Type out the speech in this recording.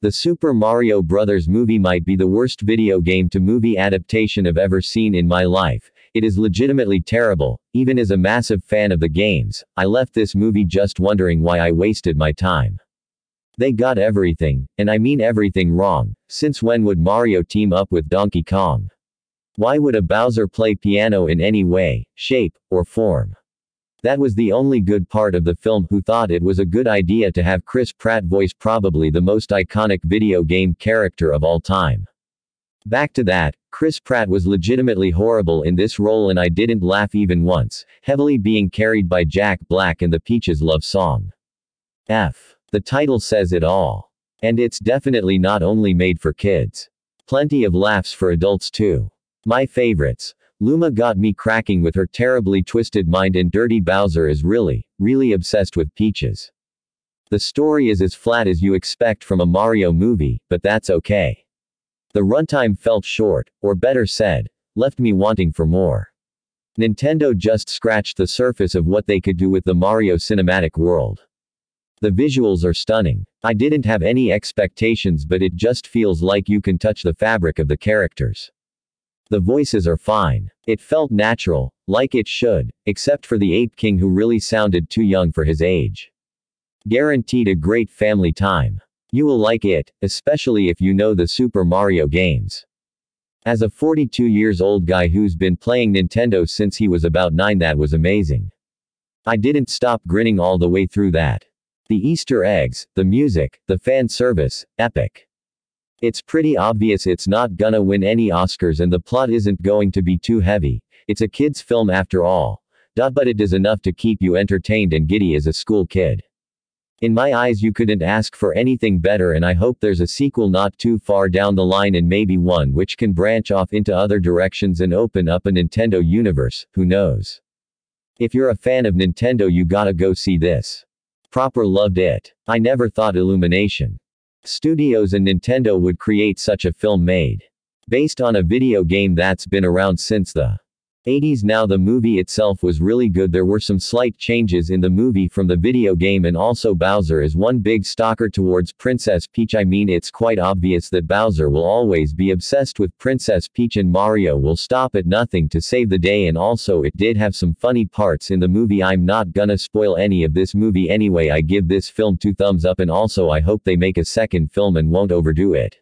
The Super Mario Bros. movie might be the worst video game to movie adaptation I've ever seen in my life. It is legitimately terrible. Even as a massive fan of the games, I left this movie just wondering why I wasted my time. They got everything, and I mean everything wrong. Since when would Mario team up with Donkey Kong? Why would a Bowser play piano in any way, shape, or form? That was the only good part of the film who thought it was a good idea to have Chris Pratt voice probably the most iconic video game character of all time. Back to that, Chris Pratt was legitimately horrible in this role and I didn't laugh even once, heavily being carried by Jack Black and the Peaches love song. F. The title says it all. And it's definitely not only made for kids. Plenty of laughs for adults too. My favorites. Luma got me cracking with her terribly twisted mind and Dirty Bowser is really, really obsessed with Peaches. The story is as flat as you expect from a Mario movie, but that's okay. The runtime felt short, or better said, left me wanting for more. Nintendo just scratched the surface of what they could do with the Mario cinematic world. The visuals are stunning. I didn't have any expectations but it just feels like you can touch the fabric of the characters. The voices are fine. It felt natural, like it should, except for the Ape King who really sounded too young for his age. Guaranteed a great family time. You will like it, especially if you know the Super Mario games. As a 42 years old guy who's been playing Nintendo since he was about 9 that was amazing. I didn't stop grinning all the way through that. The Easter eggs, the music, the fan service, epic. It's pretty obvious it's not gonna win any Oscars and the plot isn't going to be too heavy. It's a kid's film after all. But it does enough to keep you entertained and giddy as a school kid. In my eyes you couldn't ask for anything better and I hope there's a sequel not too far down the line and maybe one which can branch off into other directions and open up a Nintendo universe, who knows. If you're a fan of Nintendo you gotta go see this. Proper loved it. I never thought Illumination. Studios and Nintendo would create such a film made based on a video game that's been around since the 80s now the movie itself was really good. There were some slight changes in the movie from the video game and also Bowser is one big stalker towards Princess Peach. I mean it's quite obvious that Bowser will always be obsessed with Princess Peach and Mario will stop at nothing to save the day and also it did have some funny parts in the movie. I'm not gonna spoil any of this movie anyway. I give this film two thumbs up and also I hope they make a second film and won't overdo it.